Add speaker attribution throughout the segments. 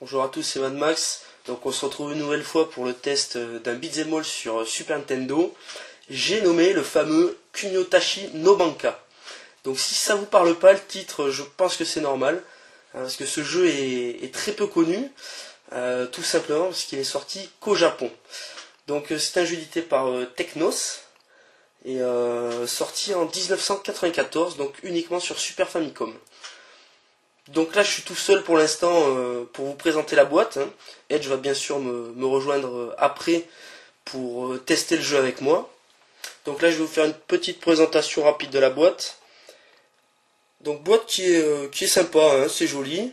Speaker 1: Bonjour à tous, c'est Mad Max. Donc on se retrouve une nouvelle fois pour le test euh, d'un beat'em all sur euh, Super Nintendo. J'ai nommé le fameux Kunyotashi no Banka. Donc si ça vous parle pas le titre, je pense que c'est normal. hein, parce que ce jeu est, très peu connu. euh, tout simplement parce qu'il est sorti qu'au Japon. Donc c'est un jeu édité par Technos. Et sorti en 1994, donc uniquement sur Super Famicom. Donc là, je suis tout seul pour l'instant euh, pour vous présenter la boîte. hein. Edge va bien sûr me, rejoindre euh, après pour euh, tester le jeu avec moi. Donc là, je vais vous faire une petite présentation rapide de la boîte. Donc boîte qui est, qui est sympa, hein, c'est joli.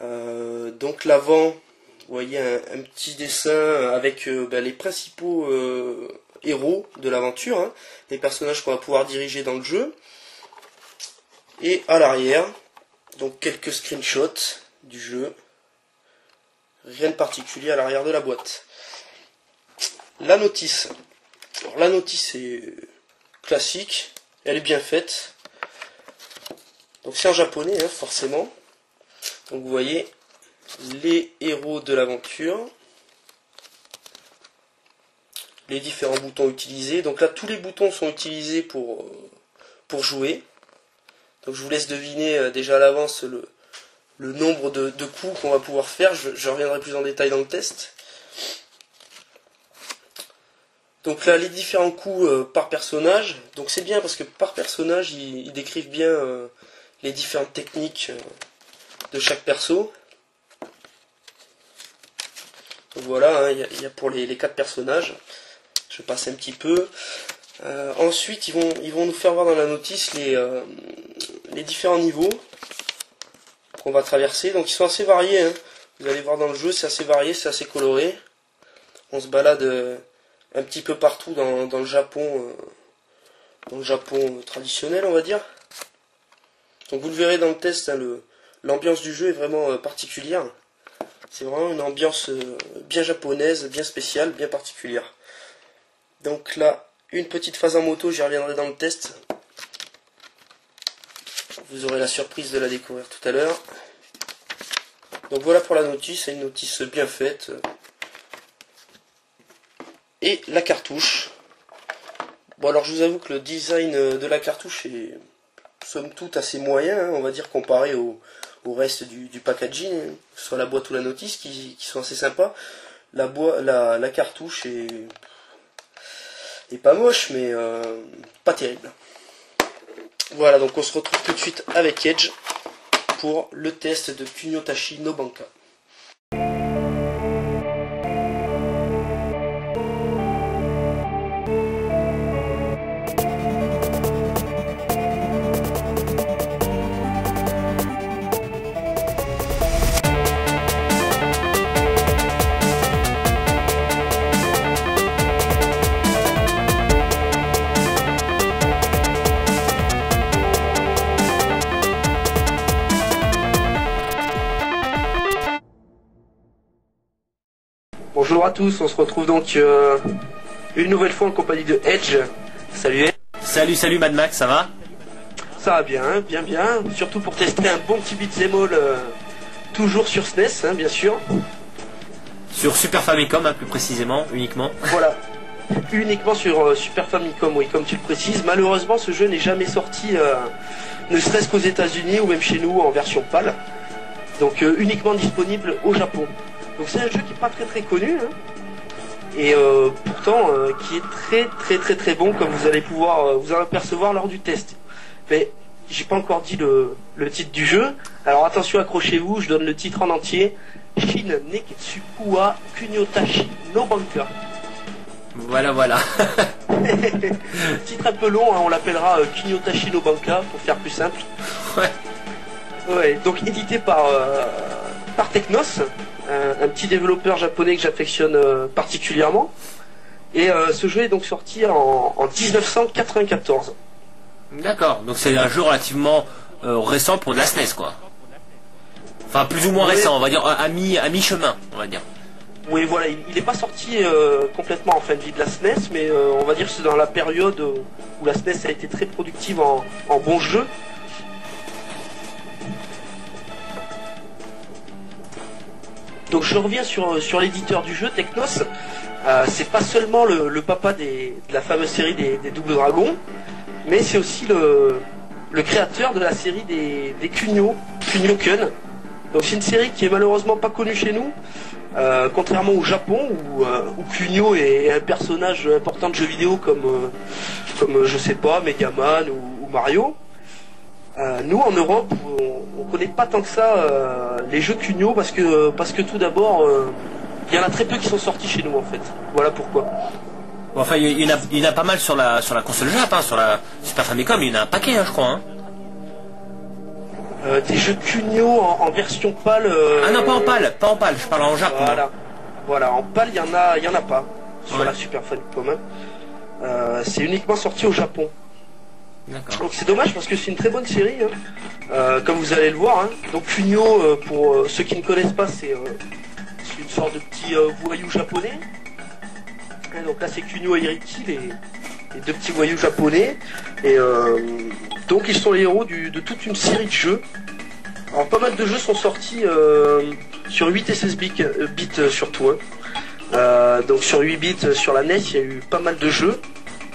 Speaker 1: Donc l'avant, vous voyez un, petit dessin avec ben, les principaux héros de l'aventure, hein, les personnages qu'on va pouvoir diriger dans le jeu. Et à l'arrière, donc quelques screenshots du jeu. Rien de particulier à l'arrière de la boîte. La notice. Alors la notice est classique, elle est bien faite. Donc c'est en japonais, hein, forcément. Donc vous voyez les héros de l'aventure. Les différents boutons utilisés. Donc là tous les boutons sont utilisés pour, euh, pour jouer. Donc je vous laisse deviner euh, déjà à l'avance le, nombre de, coups qu'on va pouvoir faire. Je, reviendrai plus en détail dans le test. Donc là, les différents coups euh, par personnage. Donc c'est bien parce que par personnage, ils, décrivent bien euh, les différentes techniques de chaque perso. Donc voilà, hein, il y, a- pour les, les quatre personnages. Je passe un petit peu. Ensuite, ils vont, ils vont nous faire voir dans la notice les, les différents niveaux qu'on va traverser. Donc ils sont assez variés. hein. Vous allez voir dans le jeu, c'est assez varié, c'est assez coloré. On se balade euh, un petit peu partout dans, dans le Japon, euh, dans le Japon traditionnel, on va dire. Donc vous le verrez dans le test, hein, l'ambiance du jeu est vraiment euh, particulière. C'est vraiment une ambiance euh, bien japonaise, bien spéciale, bien particulière. Donc là, une petite phase en moto, j'y reviendrai dans le test. Vous aurez la surprise de la découvrir tout à l'heure. Donc voilà pour la notice, c'est une notice bien faite. Et la cartouche. Bon alors je vous avoue que le design de la cartouche est somme toute assez moyen, hein, on va dire comparé au, au reste du, packaging, hein, que ce soit la boîte ou la notice qui, sont assez sympas. La, cartouche est, est pas moche mais euh, pas terrible. Voilà, donc on se retrouve tout de suite avec Edge pour le test de Kunyotashi no Banka. Bonjour à tous, on se retrouve donc euh, une nouvelle fois en compagnie de Edge. Salut Edge.
Speaker 2: Salut, salut Mad Max, ça va?
Speaker 1: Ça va bien, bien bien, surtout pour tester un bon petit beat'em all euh, toujours sur SNES, hein, bien sûr.
Speaker 2: Sur Super Famicom, hein, plus précisément, uniquement.
Speaker 1: Voilà. Uniquement sur euh, Super Famicom, oui, comme tu le précises. Malheureusement, ce jeu n'est jamais sorti, euh, ne serait-ce qu'aux États-Unis ou même chez nous en version PAL. Donc euh, uniquement disponible au Japon. Donc c'est un jeu qui est pas très très connu. hein. Et euh, pourtant euh, qui est très très très très bon comme vous allez pouvoir euh, vous en apercevoir lors du test. Mais j'ai pas encore dit le, le titre du jeu. Alors attention accrochez-vous, je donne le titre en entier. Shin Neketsukuwa Kunyotashi no Banka.
Speaker 2: Voilà, voilà.
Speaker 1: Titre un peu long, hein, on l'appellera euh, Kunyotashi no Banka pour faire plus simple.
Speaker 2: Ouais.
Speaker 1: Ouais, donc édité par, euh, par Technos, un, un petit développeur japonais que j'affectionne euh, particulièrement. Et euh, ce jeu est donc sorti en, en 1994.
Speaker 2: D'accord, donc c'est un jeu relativement euh, récent pour de la SNES, quoi. Enfin, plus ou moins
Speaker 1: Oui.
Speaker 2: récent, on va dire à mi- à mi-chemin, on va dire.
Speaker 1: Oui, voilà, il n'est pas sorti euh, complètement en fin de vie de la SNES, mais euh, on va dire que c'est dans la période où la SNES a été très productive en, en bons jeux. Donc je reviens sur, l'éditeur du jeu, Technos. Euh, c'est pas seulement le, papa de la fameuse série des, des Double Dragons, mais c'est aussi le, créateur de la série des, des Kunio, Kunio Kun. Donc c'est une série qui est malheureusement pas connue chez nous, euh, contrairement au Japon où, euh, est un personnage important de jeux vidéo comme, euh, comme je sais pas, Megaman ou Mario. Euh, nous en Europe, on, on connaît pas tant que ça euh, les jeux Kunio parce que parce que tout d'abord, euh, il y en a très peu qui sont sortis chez nous en fait. Voilà pourquoi.
Speaker 2: Bon, Enfin, il y, en a, il y en a pas mal sur la, sur la console Jap, hein, sur la Super Famicom, il y en a un paquet, hein, je crois. Hein.
Speaker 1: Des jeux Kunio en, en version pâle.
Speaker 2: Ah non, pas en pâle, pas en pâle, je parle en Jap.
Speaker 1: Voilà, voilà. En pâle, il y en a, il y en a pas sur
Speaker 2: Ouais.
Speaker 1: la Super Famicom. hein. C'est uniquement sorti au Japon. C'est dommage parce que c'est une très bonne série, hein. Euh, comme vous allez le voir. hein. Donc Kunio, euh, pour euh, ceux qui ne connaissent pas, c'est une sorte de petit voyou japonais. Donc là c'est Kunio et Iriki, les, les deux petits voyous japonais. Et donc ils sont les héros de toute une série de jeux. Alors pas mal de jeux sont sortis sur 8 et 16 bits, surtout. hein. Donc sur 8 bits sur la NES, il y a eu pas mal de jeux.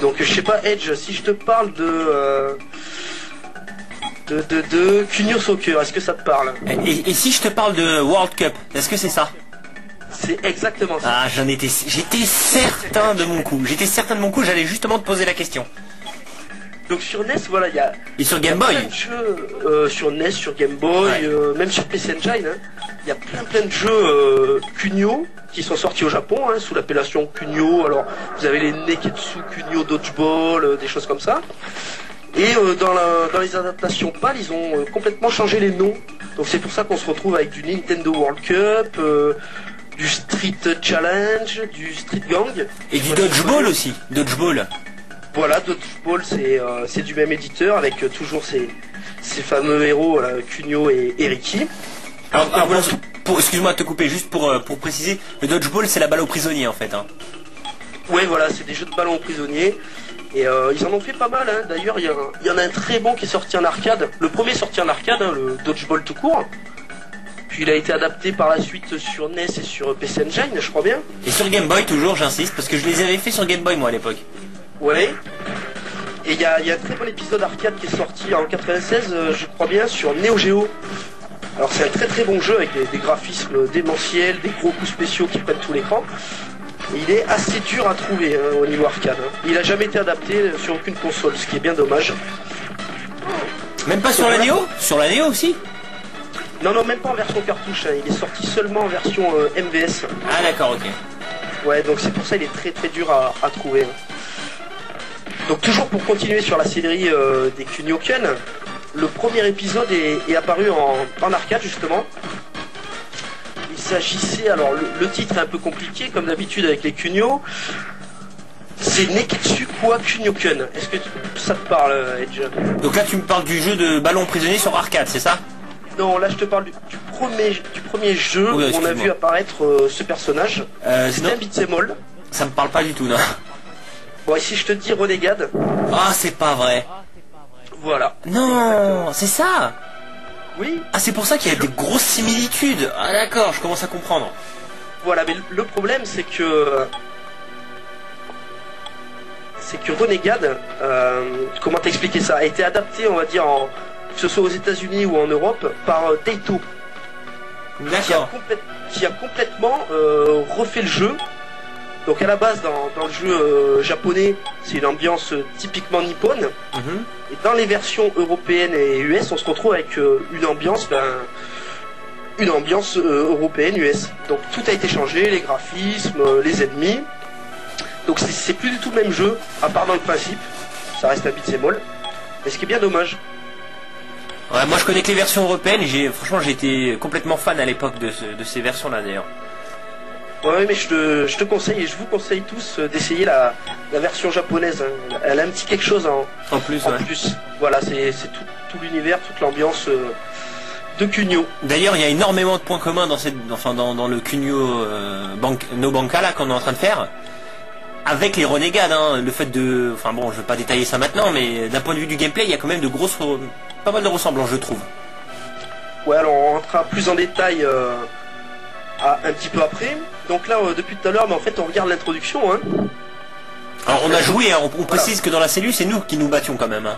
Speaker 1: Donc je sais pas Edge, si je te parle de euh, de, de, de Soccer, est-ce que ça te parle?
Speaker 2: Et, et si je te parle de World Cup, est-ce que c'est ça?
Speaker 1: C'est exactement ça.
Speaker 2: Ah, j'en étais, j'étais certain de mon coup. J'étais certain de mon coup, j'allais justement te poser la question.
Speaker 1: Donc sur NES, voilà, il y a
Speaker 2: Et sur Game Boy
Speaker 1: jeux euh, sur NES, sur Game Boy,
Speaker 2: Ouais.
Speaker 1: euh, même sur PC Engine. hein. Il y a plein plein de jeux euh, Kunio qui sont sortis au Japon hein, sous l'appellation Kunio. Alors vous avez les Neketsu Kunio Dodgeball, euh, des choses comme ça. Et euh, dans, la- dans les adaptations PAL, ils ont euh, complètement changé les noms. Donc c'est pour ça qu'on se retrouve avec du Nintendo World Cup, du Street Challenge, du Street Gang.
Speaker 2: et du Dodgeball aussi. Dodgeball.
Speaker 1: Voilà, Dodgeball, c'est du même éditeur avec toujours ces, ces fameux héros, là, Kunio et Eriki.
Speaker 2: Alors, alors, pour- pour- excuse-moi de te couper, juste pour, euh, pour préciser, le Dodgeball c'est la balle aux prisonniers en fait. Hein.
Speaker 1: Ouais, voilà, c'est des jeux de ballon prisonniers. Et euh, ils en ont fait pas mal, hein. d'ailleurs, il y, en a un très bon qui est sorti en arcade. Le premier est sorti en arcade, hein, le Dodgeball tout court. Puis il a été adapté par la suite sur NES et sur PC Engine, je crois bien.
Speaker 2: Et sur Game Boy toujours, j'insiste, parce que je les avais fait sur Game Boy moi à l'époque.
Speaker 1: Ouais. Et il y a, il y a un très bon épisode arcade qui est sorti en 96, euh, je crois bien, sur Neo Geo. Alors c'est un très très bon jeu avec des, des graphismes démentiels, des gros coups spéciaux qui prennent tout l'écran. Il est assez dur à trouver hein, au niveau arcade. hein. Il a jamais été adapté sur aucune console, ce qui est bien dommage.
Speaker 2: Même pas sur la Neo? Sur la Neo aussi?
Speaker 1: Non, non, même pas en version cartouche. hein. Il est sorti seulement en version euh, MVS.
Speaker 2: Ah d'accord, ok.
Speaker 1: Ouais, donc c'est pour ça qu'il est très très dur à, à trouver. Donc toujours pour continuer sur la série euh, des Kunio-kun, le premier épisode est, est apparu en, en arcade justement. Il s'agissait, alors le, le titre est un peu compliqué comme d'habitude avec les Kunio. C'est Neketsu Kwa Kunio-kun. Est-ce que tu- ça te parle, Edge?
Speaker 2: Donc là tu me parles du jeu de ballon prisonnier sur arcade, c'est ça?
Speaker 1: Non, là je te parle du, du premier, du premier jeu
Speaker 2: Oui,
Speaker 1: où on a vu apparaître euh, ce personnage.
Speaker 2: euh,
Speaker 1: C'était un beat'em all.
Speaker 2: ça me parle pas du tout, non.
Speaker 1: Bon, et si je te dis Renegade,
Speaker 2: Ah c'est pas vrai.
Speaker 1: Voilà.
Speaker 2: Non, c'est ça
Speaker 1: Oui,
Speaker 2: Ah c'est pour ça qu'il y a des grosses similitudes. Ah d'accord, je commence à comprendre.
Speaker 1: Voilà, mais le problème c'est que c'est que Renegade, euh, comment t'expliquer ça, a été adapté, on va dire, en, que ce soit aux États-Unis ou en Europe, par euh, Taito, qui a, complète- qui a complètement euh, refait le jeu. Donc à la base, dans, dans le jeu euh, japonais, c'est une ambiance euh, typiquement nippone.
Speaker 2: Mhm.
Speaker 1: Et dans les versions européennes et US, on se retrouve avec euh, une ambiance, ben, une ambiance européenne US. Donc tout a été changé, les graphismes, les ennemis. Donc c'est- plus du tout le même jeu, à part dans le principe. Ça reste un beat'em all. Mais ce qui est bien dommage.
Speaker 2: Ouais, moi je connais que les versions européennes et j'ai, franchement j'ai été complètement fan à l'époque de, ce- de ces versions-là d'ailleurs.
Speaker 1: Ouais, mais je te, je te conseille et je vous conseille tous euh, d'essayer la, la version japonaise. hein. Elle a un petit quelque chose en,
Speaker 2: En plus,
Speaker 1: en
Speaker 2: ouais.
Speaker 1: plus. Voilà, c'est tout, tout l'univers, toute l'ambiance euh, de Kunio.
Speaker 2: D'ailleurs, il y a énormément de points communs dans, cette, enfin, dans, dans le Kunio euh, Bank, No Banka là qu'on est en train de faire. Avec les renégades, hein, le fait de... Enfin bon, je vais pas détailler ça maintenant, mais d'un point de vue du gameplay, il y a quand même de grosses... Pas mal de ressemblances, je trouve.
Speaker 1: Ouais, alors on rentrera plus en détail euh, à un petit peu après. Donc là, euh, depuis tout à l'heure, mais en fait, on regarde l'introduction. Hein.
Speaker 2: Alors on a joué, hein, on, on précise que dans la cellule, c'est nous qui nous battions quand même. hein.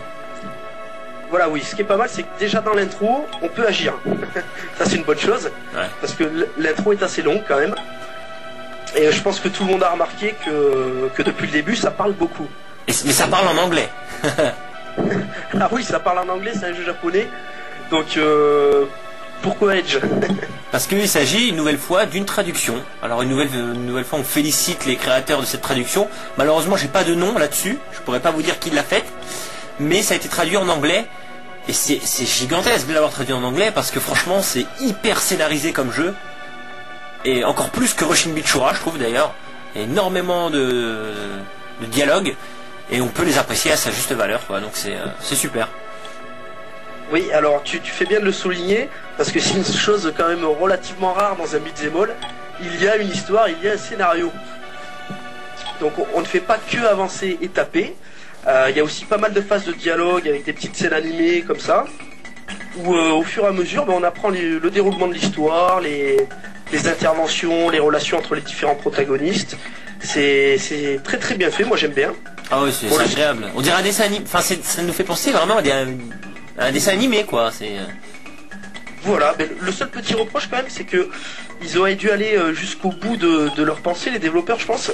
Speaker 1: Voilà, oui, ce qui est pas mal, c'est que déjà dans l'intro, on peut agir. Ça, c'est une bonne chose,
Speaker 2: Ouais.
Speaker 1: parce que l'intro est assez longue quand même. Et euh, je pense que tout le monde a remarqué que, que depuis le début, ça parle beaucoup.
Speaker 2: Et mais ça parle en anglais.
Speaker 1: Ah oui, ça parle en anglais, c'est un jeu japonais. Donc, euh, pourquoi Edge
Speaker 2: Parce qu'il s'agit une nouvelle fois d'une traduction. Alors une nouvelle, fois, on félicite les créateurs de cette traduction. Malheureusement, j'ai pas de nom là-dessus. Je pourrais pas vous dire qui l'a faite. Mais ça a été traduit en anglais. Et c'est gigantesque de l'avoir traduit en anglais parce que franchement, c'est hyper scénarisé comme jeu. Et encore plus que Roshin Bichura, je trouve d'ailleurs. Énormément de, de dialogues. Et on peut les apprécier à sa juste valeur. Quoi. Donc c'est euh, c'est super.
Speaker 1: Oui, alors tu, tu fais bien de le souligner, parce que c'est une chose quand même relativement rare dans un beat'em all. Il y a une histoire, il y a un scénario. Donc on, on ne fait pas que avancer et taper. Euh, il y a aussi pas mal de phases de dialogue avec des petites scènes animées comme ça, où euh, au fur et à mesure, ben, on apprend les- le déroulement de l'histoire, les, les interventions, les relations entre les différents protagonistes. C'est très très bien fait, moi j'aime bien.
Speaker 2: Ah oui, c'est agréable. On dirait un dessin animé. Enfin, ça nous fait penser vraiment à, des- un dessin animé, quoi. C'est. euh,
Speaker 1: Voilà, mais le seul petit reproche quand même, c'est que ils auraient dû aller euh, jusqu'au bout de, de leur pensée, les développeurs, je pense,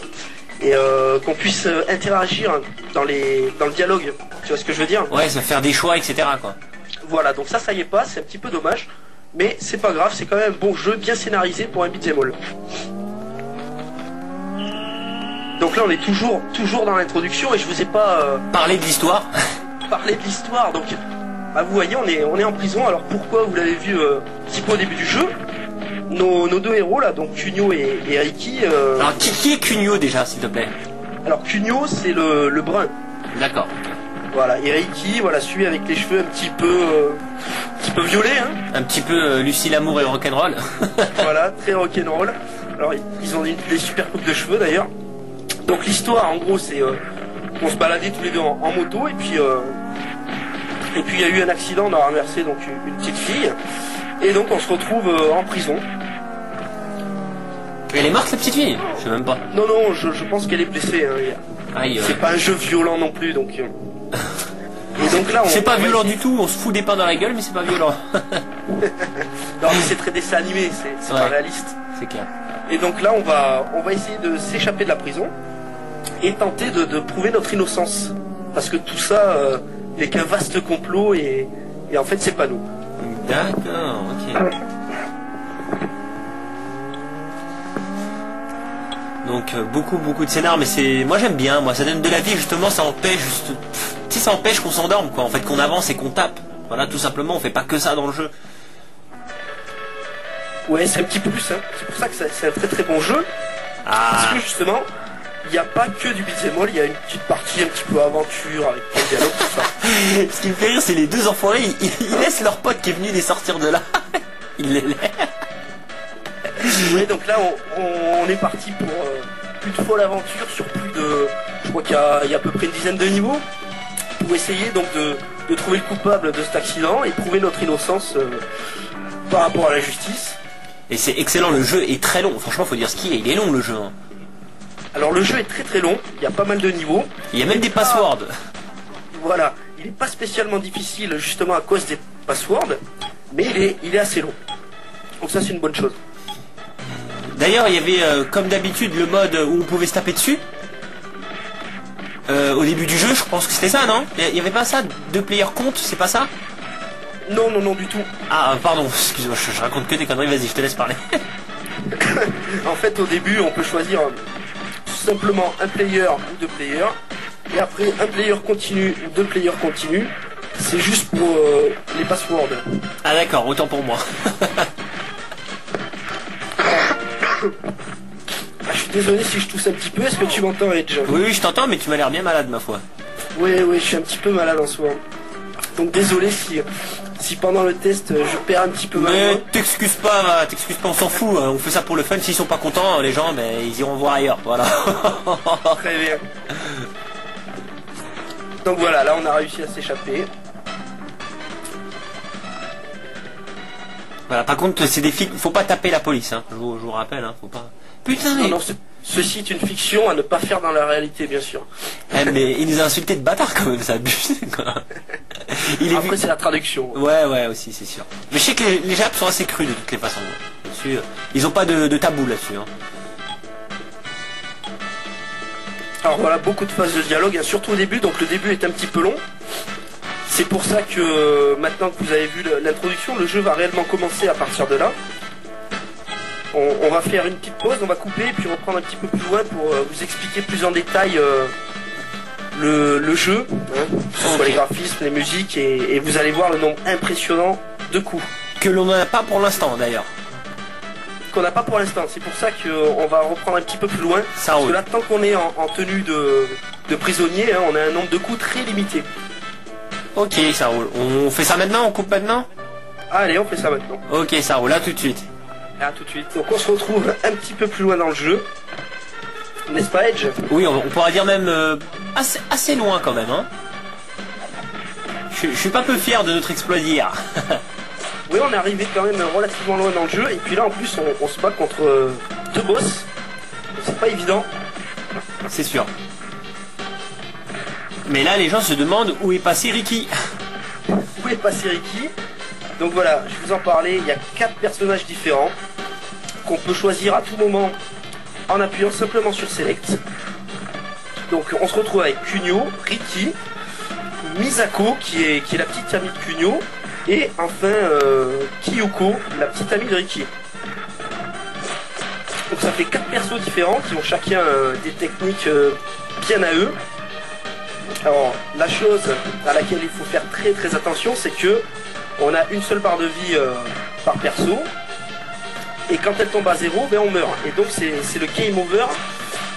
Speaker 1: et euh, qu'on puisse interagir dans les dans le dialogue. Tu vois ce que je veux dire?
Speaker 2: Ouais, ça faire des choix, etc. Quoi.
Speaker 1: Voilà, donc ça, ça y est pas, c'est un petit peu dommage, mais c'est pas grave, c'est quand même un bon jeu, bien scénarisé pour un beat'em all. Donc là, on est toujours toujours dans l'introduction et je vous ai pas euh,
Speaker 2: Parler de l'histoire.
Speaker 1: parlé de l'histoire. Donc, bah, vous voyez, on est, on est en prison. Alors pourquoi Vous l'avez vu euh, un petit peu au début du jeu. Nos, nos deux héros là, donc Kunio et, et Riki. euh,
Speaker 2: Alors, qui, qui est Kunio déjà, s'il te plaît
Speaker 1: alors Kunio, c'est le, le brun.
Speaker 2: D'accord.
Speaker 1: Voilà. Et Riki, voilà, celui avec les cheveux un petit peu, euh, un petit peu violets. Hein.
Speaker 2: Un petit peu euh, Lucie Lamour et rock'n'roll.
Speaker 1: voilà, très rock'n'roll. Alors ils- ont des super coupes de cheveux d'ailleurs. Donc l'histoire, en gros, c'est euh, qu'on se baladait tous les deux en, en moto et puis euh, et puis il y a eu un accident, on a renversé donc une, petite fille et donc on se retrouve euh, en prison.
Speaker 2: Elle est morte, la petite fille? Je sais même pas.
Speaker 1: Non non, je, je pense qu'elle est blessée. hein. C'est pas un jeu violent non plus donc. euh. Et donc là, on,
Speaker 2: C'est pas violent du tout, on se fout des pains dans la gueule, mais c'est pas violent.
Speaker 1: Non, mais c'est très dessin animé, c'est c'est
Speaker 2: Ouais.
Speaker 1: pas réaliste.
Speaker 2: c'est clair.
Speaker 1: Et donc là, on va, on va essayer de s'échapper de la prison et tenter de, de prouver notre innocence. Parce que tout ça euh, n'est qu'un vaste complot et, et en fait, c'est pas nous.
Speaker 2: D'accord, ok. Donc euh, beaucoup beaucoup de scénar, mais c'est moi j'aime bien, moi ça donne de la vie justement, ça empêche juste, sais, ça empêche qu'on s'endorme quoi, en fait qu'on avance et qu'on tape. Voilà tout simplement, on fait pas que ça dans le jeu.
Speaker 1: Ouais, c'est un petit plus. Hein. C'est pour ça que c'est un très très bon jeu. Parce
Speaker 2: Ah,
Speaker 1: que justement, il n'y a pas que du beat'em all, il y a une petite partie un petit peu aventure avec plein de dialogue, tout ça.
Speaker 2: ce qui me fait rire, c'est les deux enfoirés, ils, ils- laissent leur pote qui est venu les sortir de là. Ils les laissent.
Speaker 1: Oui, donc là, on, on- on est parti pour euh, une folle aventure sur plus de. Je crois qu'il y, a- il y a à peu près une dizaine de niveaux. Pour essayer donc de, de trouver le coupable de cet accident et prouver notre innocence euh, par rapport à la justice.
Speaker 2: Et c'est excellent, le jeu est très long. Franchement, faut dire ce qu'il est, il est long le jeu. hein.
Speaker 1: Alors le jeu est très très long, il y a pas mal de niveaux.
Speaker 2: Il y a même des passwords.
Speaker 1: Voilà, il n'est pas spécialement difficile justement à cause des passwords, mais il est, il est assez long. Donc ça c'est une bonne chose.
Speaker 2: D'ailleurs, il y avait, euh, comme d'habitude, le mode où on pouvait se taper dessus. Euh, au début du jeu, je pense que c'était ça, non? Il y avait pas ça Deux players compte, c'est pas ça?
Speaker 1: Non, non, non du tout.
Speaker 2: Ah, pardon, excuse-moi, je, je raconte que des conneries, vas-y, je te laisse parler.
Speaker 1: En fait, au début, on peut choisir simplement un player ou deux players. Et après, un player continu ou deux players continu. C'est juste pour euh, les passwords.
Speaker 2: ah d'accord, autant pour moi.
Speaker 1: Ah, je suis désolé si je tousse un petit peu. Est-ce que tu m'entends, Edge?
Speaker 2: Oui, oui, je t'entends, mais tu m'as l'air bien malade, ma foi.
Speaker 1: Oui, oui, je suis un petit peu malade en ce moment. Donc désolé si, si pendant le test, euh, je perds un petit peu ma
Speaker 2: Mais t'excuses pas, va, t'excuses pas, on s'en fout, hein, on fait ça pour le fun, s'ils sont pas contents, les gens, ben, ils iront voir ailleurs, voilà.
Speaker 1: Très bien. Donc voilà, là on a réussi à s'échapper.
Speaker 2: Voilà, par contre, c'est des films, faut pas taper la police, hein. Je vous, je vous rappelle, hein, faut pas. Putain, mais,
Speaker 1: Non, non, ce- ceci est une fiction à ne pas faire dans la réalité, bien sûr.
Speaker 2: Eh, mais il nous a insulté de bâtard quand même, ça abuse, quoi. Il est
Speaker 1: Après, c'est la traduction.
Speaker 2: Ouais, ouais, aussi, c'est sûr. Mais je sais que les, les Japs sont assez crus de toutes les façons. Là-dessus, euh, ils ont pas de, de tabou là-dessus. Hein.
Speaker 1: Alors voilà, beaucoup de phases de dialogue, hein, surtout au début, donc le début est un petit peu long. C'est pour ça que euh, maintenant que vous avez vu l'introduction, le jeu va réellement commencer à partir de là. On, on va faire une petite pause, on va couper et puis reprendre un petit peu plus loin pour euh, vous expliquer plus en détail euh, le, le jeu, hein, que ce soit les graphismes, les musiques, et, et vous allez voir le nombre impressionnant de coups
Speaker 2: Que l'on n'en a pas pour l'instant d'ailleurs.
Speaker 1: qu'on n'a pas pour l'instant. C'est pour ça qu'on va reprendre un petit peu plus loin.
Speaker 2: Ça
Speaker 1: Parce que là, tant qu'on est en, en tenue de, de prisonnier, hein, on a un nombre de coups très limité.
Speaker 2: Ok, ça roule. On fait ça maintenant? On coupe maintenant?
Speaker 1: Allez, on fait ça maintenant.
Speaker 2: Ok, ça roule, à tout de suite.
Speaker 1: À tout de suite. Donc on se retrouve un petit peu plus loin dans le jeu. N'est-ce pas Edge?
Speaker 2: Oui, on, on pourra dire même euh, assez, assez loin quand même. Hein. Je, je suis pas peu fier de notre exploit d'hier.
Speaker 1: Oui, on est arrivé quand même relativement loin dans le jeu. Et puis là, en plus, on, on se bat contre euh, deux boss. C'est pas évident.
Speaker 2: C'est sûr. Mais là, les gens se demandent où est passé Ricky.
Speaker 1: Où est passé Ricky? Donc voilà, je vous en parlais. Il y a quatre personnages différents qu'on peut choisir à tout moment en appuyant simplement sur Select. Donc on se retrouve avec Kunio, Ricky, Misako qui est, la petite amie de Kunio et enfin euh, Kiyoko, la petite amie de Ricky. Donc ça fait quatre persos différents qui ont chacun euh, des techniques euh, bien à eux. Alors la chose à laquelle il faut faire très très attention c'est que on a une seule barre de vie par perso et quand elle tombe à zéro ben on meurt et donc c'est le game over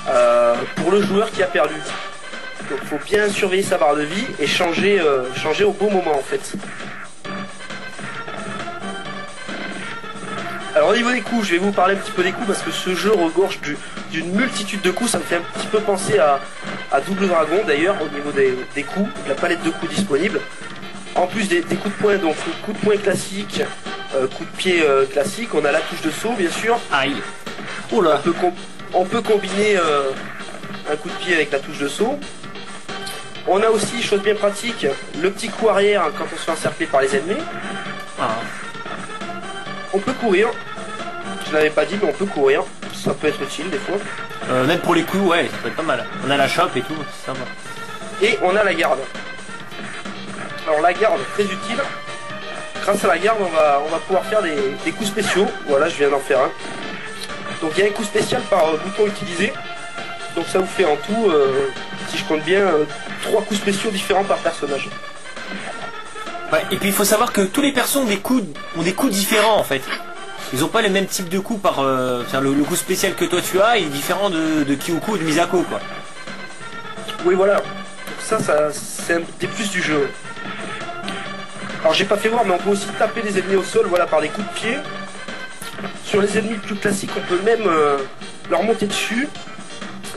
Speaker 1: euh, pour le joueur qui a perdu. Donc faut bien surveiller sa barre de vie et changer, euh, changer au bon moment en fait. Alors au niveau des coups, je vais vous parler un petit peu des coups parce que ce jeu regorge du- d'une multitude de coups. Ça me fait un petit peu penser à, à Double Dragon d'ailleurs au niveau des, des coups, de la palette de coups disponible. En plus des, des coups de poing, donc coup de poing classique, euh, coup de pied euh, classique, on a la touche de saut bien sûr.
Speaker 2: Aïe. Oh là.
Speaker 1: peut, com- on peut combiner euh, un coup de pied avec la touche de saut. On a aussi, chose bien pratique, le petit coup arrière quand on se fait encercler par les ennemis.
Speaker 2: Ah.
Speaker 1: On peut courir. Je l'avais pas dit, mais on peut courir. Ça peut être utile des fois.
Speaker 2: Euh, même pour les coups, ouais, ça peut être pas mal. On a la chope et tout, c'est sympa.
Speaker 1: Et on a la garde. Alors la garde, très utile. Grâce à la garde, on va, on va pouvoir faire des, des coups spéciaux. Voilà, je viens d'en faire un. Donc il y a un coup spécial par euh, bouton utilisé. Donc ça vous fait en tout, euh, si je compte bien, euh, trois coups spéciaux différents par personnage.
Speaker 2: Ouais, et puis il faut savoir que tous les persos ont des coups, ont des coups différents en fait. Ils ont pas les mêmes types de coups par. euh, enfin, le, le coup spécial que toi tu as est différent de, de Kyoko ou de Misako quoi.
Speaker 1: Oui, voilà. Donc ça, ça c'est un des plus du jeu. Alors j'ai pas fait voir, mais on peut aussi taper les ennemis au sol, voilà, par des coups de pied. Sur les ennemis plus classiques, on peut même euh, leur monter dessus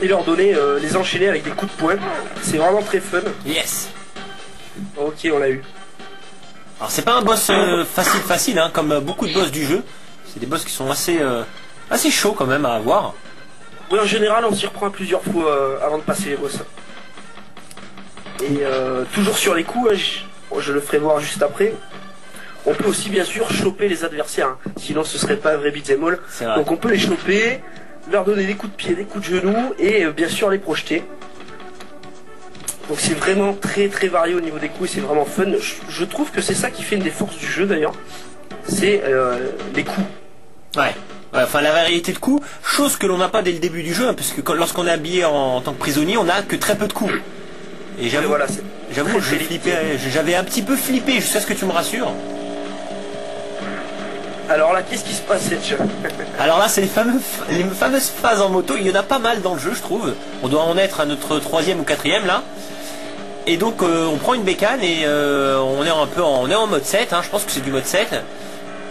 Speaker 1: et leur donner, euh, les enchaîner avec des coups de poing. C'est vraiment très fun.
Speaker 2: Yes.
Speaker 1: Ok, on l'a eu.
Speaker 2: Alors c'est pas un boss euh, facile facile hein, comme beaucoup de boss du jeu. C'est des boss qui sont assez assez chauds quand même à avoir.
Speaker 1: Oui, en général, on s'y reprend plusieurs fois avant de passer les boss. Et euh, toujours sur les coups, hein, je, je le ferai voir juste après. On peut aussi bien sûr choper les adversaires, hein. sinon ce serait pas un vrai beat'em all.
Speaker 2: Vrai.
Speaker 1: Donc on peut les choper, leur donner des coups de pied, des coups de genoux et euh, bien sûr les projeter. Donc c'est vraiment très très varié au niveau des coups et c'est vraiment fun. Je, je trouve que c'est ça qui fait une des forces du jeu d'ailleurs. C'est euh, les coups.
Speaker 2: Ouais. Enfin la variété de coups, chose que l'on n'a pas dès le début du jeu, hein, parce que lorsqu'on est habillé en, en tant que prisonnier, on n'a que très peu de coups. Et j'avoue,
Speaker 1: voilà,
Speaker 2: j'avoue, j'avais un petit peu flippé jusqu'à ce que tu me rassures.
Speaker 1: Alors là, qu'est-ce qui se passe Edge
Speaker 2: Alors là, c'est les, fameux, les fameuses phases en moto. Il y en a pas mal dans le jeu, je trouve. On doit en être à notre troisième ou quatrième là. Et donc, euh, on prend une bécane et euh, on est un peu en, on est en mode 7. hein, je pense que c'est du mode 7.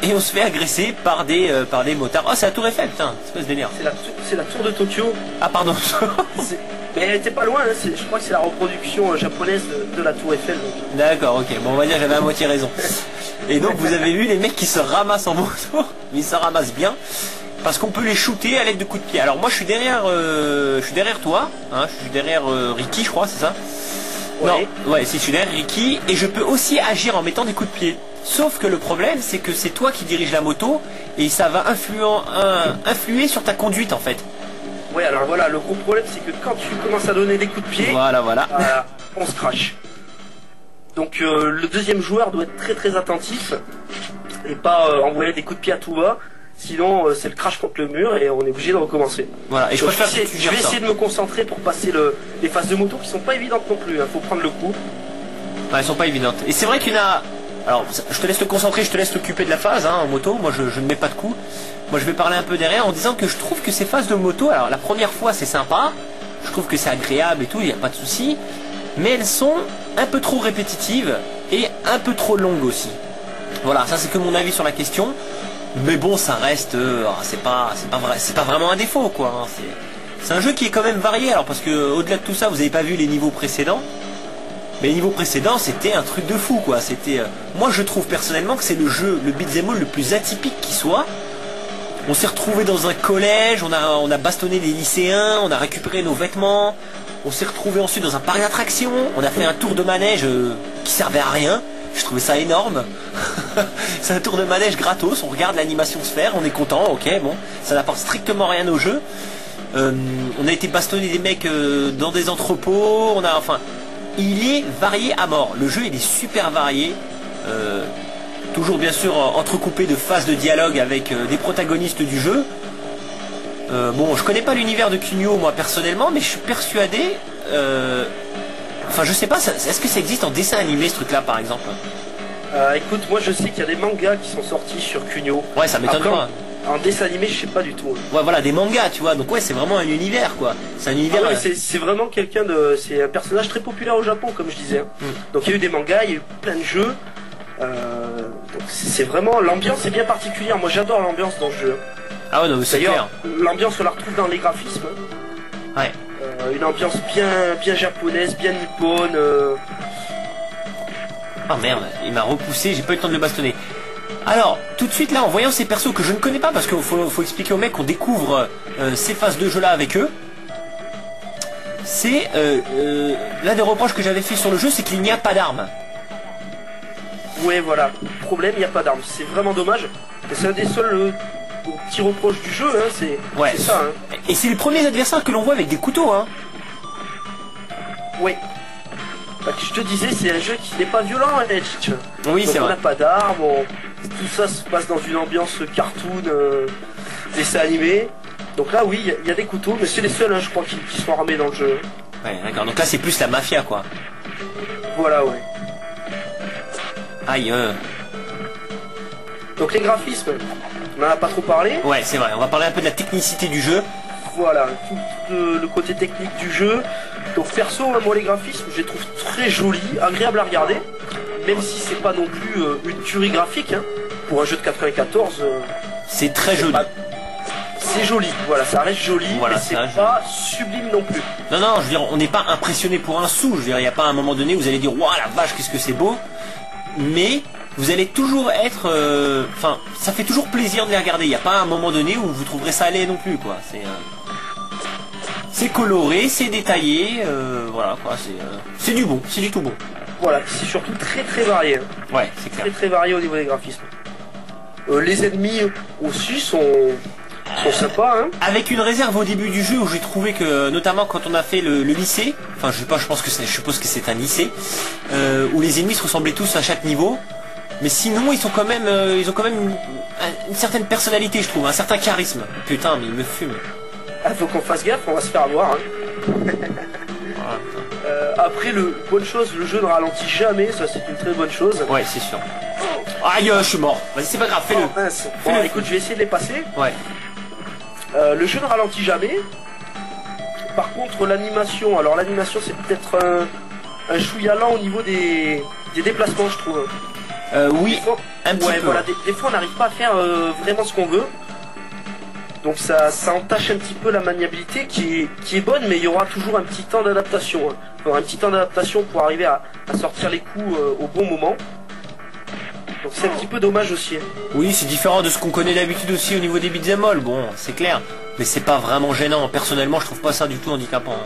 Speaker 2: Et on se fait agresser par des, euh, par des motards. Oh, c'est la Tour Eiffel, putain, espèce délire.
Speaker 1: C'est la, tour- c'est la tour de Tokyo.
Speaker 2: Ah, pardon.
Speaker 1: Mais elle était pas loin, hein, je crois que c'est la reproduction japonaise de, de la tour Eiffel.
Speaker 2: D'accord, ok. Bon, on va dire j'avais à moitié raison. Et donc vous avez vu les mecs qui se ramassent en moto, mais ils se ramassent bien. Parce qu'on peut les shooter à l'aide de coups de pied. Alors moi je suis derrière, euh, je suis derrière toi, hein, je suis derrière euh, Ricky, je crois, c'est ça?
Speaker 1: Ouais.
Speaker 2: Non, ouais, si je suis derrière Ricky, et je peux aussi agir en mettant des coups de pied. Sauf que le problème, c'est que c'est toi qui dirige la moto, et ça va influent- un- influer sur ta conduite en fait.
Speaker 1: Ouais, alors voilà, le gros problème c'est que quand tu commences à donner des coups de pied,
Speaker 2: Voilà, voilà.
Speaker 1: euh, on se crache. Donc euh, le deuxième joueur doit être très très attentif et pas euh, envoyer des coups de pied à tout va. Sinon, euh, c'est le crash contre le mur et on est obligé de recommencer.
Speaker 2: Voilà, et je
Speaker 1: Donc,
Speaker 2: préfère
Speaker 1: je vais essayer, je
Speaker 2: gères
Speaker 1: vais
Speaker 2: ça.
Speaker 1: essayer de me concentrer pour passer le, les phases de moto qui sont pas évidentes non plus. Il faut prendre le coup.
Speaker 2: Ouais, elles sont pas évidentes. Et c'est vrai qu'il y en a. Alors, je te laisse te concentrer, je te laisse t'occuper de la phase hein, en moto. Moi, je, je ne mets pas de coup. Moi, je vais parler un peu derrière en disant que je trouve que ces phases de moto, alors la première fois, c'est sympa. Je trouve que c'est agréable et tout, il n'y a pas de souci. Mais elles sont un peu trop répétitives et un peu trop longues aussi. Voilà, ça c'est que mon avis sur la question. Mais bon, ça reste, euh, c'est pas, c'est pas vraiment un défaut quoi. hein. C'est, un jeu qui est quand même varié. Alors parce que au-delà de tout ça, vous avez pas vu les niveaux précédents. Mais les niveaux précédents, c'était un truc de fou, quoi. C'était, euh, moi, je trouve personnellement que c'est le jeu, le beat'em all le plus atypique qui soit. On s'est retrouvé dans un collège, on a, on a bastonné des lycéens, on a récupéré nos vêtements, on s'est retrouvé ensuite dans un parc d'attractions, on a fait un tour de manège euh, qui servait à rien. Je trouvais ça énorme. c'est un tour de manège gratos, on regarde l'animation se faire, on est content, ok, bon, ça n'apporte strictement rien au jeu. Euh, on a été bastonner des mecs euh, dans des entrepôts, on a, enfin, il est varié à mort. Le jeu il est super varié. Toujours bien sûr entrecoupé de phases de dialogue avec des protagonistes du jeu. Euh, bon, je connais pas l'univers de Kunio moi personnellement, mais je suis persuadé. euh, Enfin, je sais pas, est-ce que ça existe en dessin animé ce truc-là par exemple?
Speaker 1: Euh, écoute, moi je sais qu'il y a des mangas qui sont sortis sur Kunio.
Speaker 2: Ouais, ça m'étonne pas.
Speaker 1: En dessin animé, je sais pas du tout.
Speaker 2: Ouais, voilà, des mangas, tu vois. Donc ouais, c'est vraiment un univers quoi. C'est un
Speaker 1: Ah
Speaker 2: univers.
Speaker 1: ouais,
Speaker 2: euh,
Speaker 1: c'est vraiment quelqu'un de. C'est un personnage très populaire au Japon, comme je disais. hein.
Speaker 2: Mm.
Speaker 1: Donc il y a eu des mangas, il y a eu plein de jeux. Euh, donc c'est c'est vraiment. L'ambiance est bien particulière. Moi j'adore l'ambiance dans le jeu.
Speaker 2: Ah ouais, non, mais c'est clair.
Speaker 1: L'ambiance on la retrouve dans les graphismes.
Speaker 2: Ouais.
Speaker 1: Euh, une ambiance bien, bien japonaise, bien nippone. euh.
Speaker 2: Ah merde, il m'a repoussé, j'ai pas eu le temps de le bastonner. Alors, tout de suite là, en voyant ces persos que je ne connais pas, parce qu'il faut, faut expliquer aux mecs qu'on découvre euh, ces phases de jeu là avec eux, c'est l'un des reproches que j'avais fait sur le jeu, c'est qu'il n'y a pas d'armes.
Speaker 1: Ouais, voilà. Problème, il n'y a pas d'armes. C'est vraiment dommage. C'est un des seuls petits reproches du jeu. Hein. C'est
Speaker 2: Ouais.
Speaker 1: ça. Hein.
Speaker 2: Et c'est les premiers adversaires que l'on voit avec des couteaux, hein.
Speaker 1: Ouais. Bah, je te disais, c'est un jeu qui n'est pas violent, hein, Edge.
Speaker 2: Oui,
Speaker 1: Donc
Speaker 2: c'est
Speaker 1: on
Speaker 2: vrai.
Speaker 1: n'a pas d'armes, on- tout ça se passe dans une ambiance cartoon, euh, dessin animé. Donc là, oui, il y a- il y, a des couteaux, mais c'est les seuls, hein, je crois, qui, qui sont armés dans le jeu.
Speaker 2: Ouais, d'accord. Donc là, c'est plus la mafia, quoi.
Speaker 1: Voilà, ouais.
Speaker 2: Aïe, euh.
Speaker 1: Donc les graphismes, on n'en a pas trop parlé.
Speaker 2: Ouais, c'est vrai. On va parler un peu de la technicité du jeu.
Speaker 1: Voilà, tout euh, le côté technique du jeu. Donc perso, hein, moi les graphismes, je les trouve très jolis, agréables à regarder. Même si c'est pas non plus euh, une tuerie graphique, hein. pour un jeu de 94, euh,
Speaker 2: C'est très joli.
Speaker 1: pas- c'est joli. Voilà, ça reste joli,
Speaker 2: Voilà,
Speaker 1: mais c'est pas sublime non plus.
Speaker 2: Non, non, je veux dire, on n'est pas impressionné pour un sou. Je veux dire, il n'y a pas un moment donné où vous allez dire, waouh, la vache, qu'est-ce que c'est beau. Mais vous allez toujours être. euh, Enfin, ça fait toujours plaisir de les regarder. Il n'y a pas un moment donné où vous trouverez ça laid non plus, quoi. C'est. euh, C'est coloré, c'est détaillé, euh, voilà quoi, c'est c'est du bon, c'est du tout bon.
Speaker 1: Voilà, c'est surtout très très varié.
Speaker 2: Ouais, c'est clair.
Speaker 1: Très très varié au niveau des graphismes. Les ennemis aussi sont, sont sympas, hein.
Speaker 2: Avec une réserve au début du jeu où j'ai trouvé que, notamment quand on a fait le, le lycée, enfin je sais pas, je pense que c'est, je suppose que c'est un lycée, où les ennemis se ressemblaient tous à chaque niveau. Mais sinon, ils sont quand même, euh, ils ont quand même une, un- une certaine personnalité, je trouve, un certain charisme. Putain, mais il me fume.
Speaker 1: Ah, faut qu'on fasse gaffe, on va se faire avoir. hein.
Speaker 2: Voilà.
Speaker 1: Euh, après, le bonne chose, le jeu ne ralentit jamais, ça c'est une très bonne chose.
Speaker 2: Ouais, c'est sûr. Aïe, euh, je suis mort. Vas-y, c'est pas grave, fais-le.
Speaker 1: Oh.
Speaker 2: Fais-le.
Speaker 1: Bon, écoute, je vais essayer de les passer.
Speaker 2: Ouais.
Speaker 1: Euh, le jeu ne ralentit jamais. Par contre, l'animation, alors l'animation c'est peut-être un, un chouïa lent au niveau des, des déplacements, je trouve.
Speaker 2: Euh, oui,
Speaker 1: fois-
Speaker 2: un petit
Speaker 1: ouais,
Speaker 2: peu.
Speaker 1: voilà, des, des fois on n'arrive pas à faire euh, vraiment ce qu'on veut. Donc ça, ça entache un petit peu la maniabilité qui est, qui est bonne, mais il y aura toujours un petit temps d'adaptation. hein. Il y aura un petit temps d'adaptation pour arriver à, à sortir les coups euh, au bon moment. Donc c'est un petit peu dommage aussi.
Speaker 2: Oui, c'est différent de ce qu'on connaît d'habitude aussi au niveau des beat'em all, bon, c'est clair. Mais c'est pas vraiment gênant. Personnellement, je trouve pas ça du tout handicapant.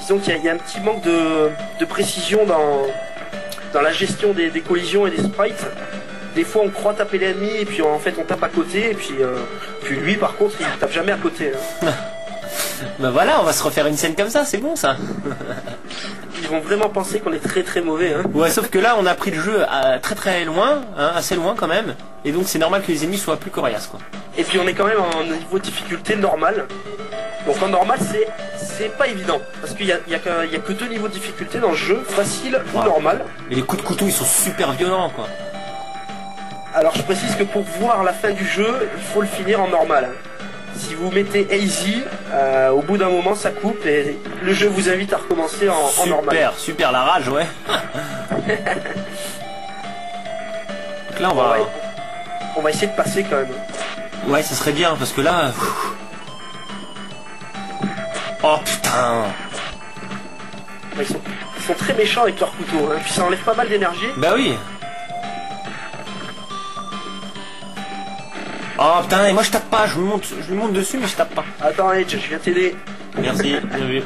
Speaker 1: Disons qu'il y, a- il y a un petit manque de, de précision dans, dans la gestion des, des collisions et des sprites. Des fois on croit taper l'ennemi et puis en fait on tape à côté et puis, euh, puis lui par contre il tape jamais à côté. hein.
Speaker 2: Bah voilà, on va se refaire une scène comme ça, c'est bon ça.
Speaker 1: Ils vont vraiment penser qu'on est très très mauvais. Hein.
Speaker 2: Ouais, sauf que là, on a pris le jeu à très très loin, hein, assez loin quand même. Et donc c'est normal que les ennemis soient plus coriaces quoi.
Speaker 1: Et puis on est quand même en niveau difficulté normal. Donc en normal c'est c'est pas évident. Parce qu'il y a, y, a que- y a que deux niveaux de difficulté dans le jeu, facile ou normal.
Speaker 2: Et les coups de couteau, ils sont super violents quoi.
Speaker 1: Alors je précise que pour voir la fin du jeu, il faut le finir en normal. Si vous mettez easy, euh, au bout d'un moment ça coupe et le jeu vous invite à recommencer en, en normal.
Speaker 2: Super, super la rage, ouais. donc là, on va.
Speaker 1: Ouais. On va essayer de passer quand même.
Speaker 2: Ouais, ça serait bien parce que là. pff. Oh putain.
Speaker 1: Ils sont, ils sont très méchants avec leur couteau, hein. puis ça enlève pas mal d'énergie.
Speaker 2: Bah oui. Oh putain, et moi je tape pas, je lui monte, je lui monte dessus mais je tape pas.
Speaker 1: Attends Edge, je viens t'aider.
Speaker 2: Merci, bien vu.